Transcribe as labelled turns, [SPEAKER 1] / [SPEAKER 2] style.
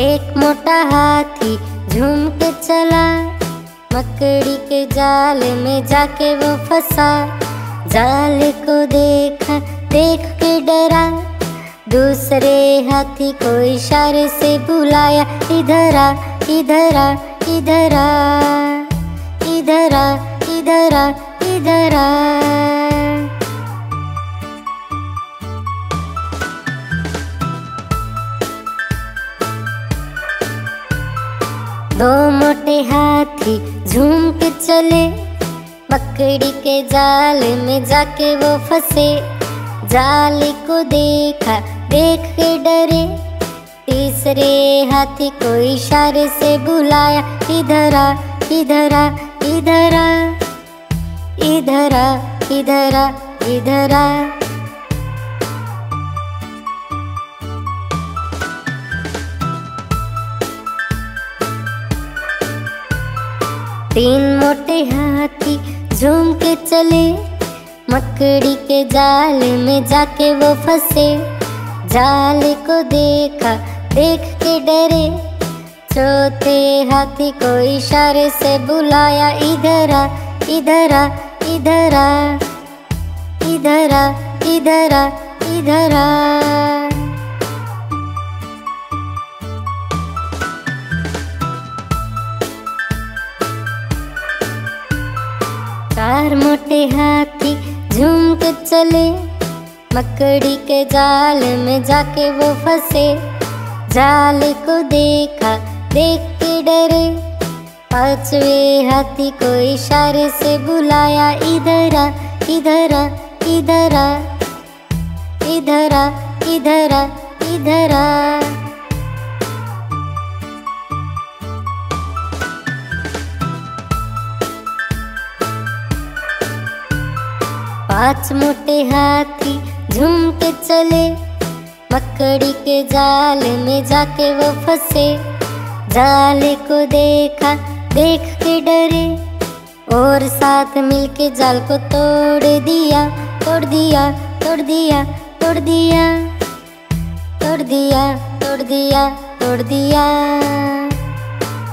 [SPEAKER 1] एक मोटा हाथी झूम के चला। मकड़ी के जाल में जाके वो फंसा। जाल को देखा, देख के डरा। दूसरे हाथी को इशारे से बुलाया, इधर इधर इधर इधर इधर आ, इधर दो मोटे हाथी झूम के चले मकड़ी के जाल में जाके वो फंसे। जाल को देखा, देख के डरे। तीसरे हाथी को इशारे से बुलाया, इधर आ इधर आ इधर आ इधर आ इधर आ इधर आ। तीन मोटे हाथी झूम के चले, मकड़ी के जाल में जाके वो फंसे। जाल को देखा, देख के डरे। चौथे हाथी को इशारे से बुलाया, इधर आ इधर आ इधर आ इधर आ इधर आ इधर आ। चार मोटे हाथी झूम के चले। मकड़ी के जाल में जाके वो फंसे। जाल को देखा, देख के डरे। पांचवे हाथी को इशारे से बुलाया, इधर आ इधर आ इधर आ इधर आ इधर आ इधर आ। पाँच मोटे हाथी झूम के चले, मकड़ी के जाल में जाके वो फंसे। जाल को देखा, देख के डरे, और साथ मिलके जाल को तोड़ दिया तोड़ दिया तोड़ दिया तोड़ दिया तोड़ दिया तोड़ दिया तोड़ दिया।